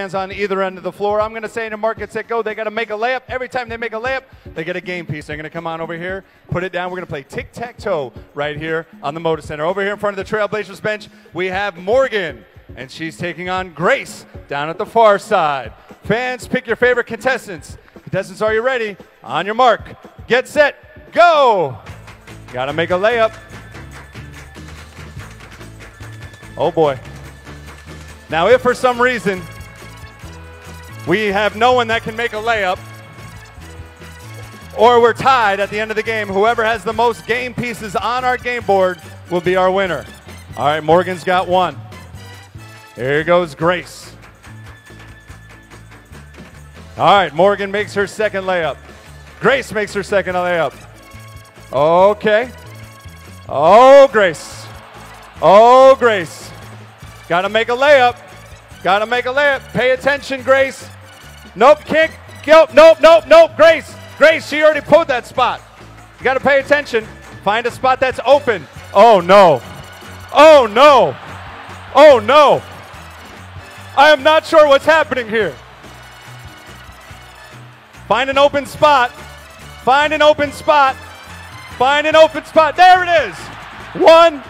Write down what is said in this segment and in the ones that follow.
Hands on either end of the floor. I'm going to say to Mark, get set, go. They got to make a layup. Every time they make a layup, they get a game piece. They're going to come on over here, put it down. We're going to play tic tac toe right here on the Moda Center. Over here in front of the Trailblazers bench, we have Morgan, and she's taking on Grace down at the far side. Fans, pick your favorite contestants. Contestants, are you ready? On your mark, get set, go. Got to make a layup. Oh boy. Now, if for some reason we have no one that can make a layup, or we're tied at the end of the game, whoever has the most game pieces on our game board will be our winner. All right, Morgan's got one. Here goes Grace. All right, Morgan makes her second layup. Grace makes her second layup. Okay. Oh, Grace. Oh, Grace. Got to make a layup. Got to make a layup. Pay attention, Grace. Nope, kick. Nope, nope, nope, nope. Grace. Grace, she already pulled that spot. You got to pay attention. Find a spot that's open. Oh, no. Oh, no. Oh, no. I am not sure what's happening here. Find an open spot. Find an open spot. Find an open spot. There it is. One,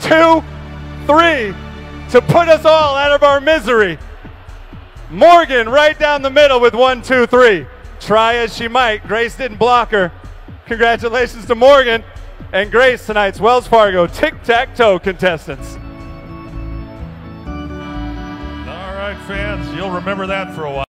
two, three to put us all out of our misery. Morgan right down the middle with one, two, three. Try as she might. Grace didn't block her. Congratulations to Morgan and Grace, tonight's Wells Fargo tic tac toe contestants. All right, fans, you'll remember that for a while.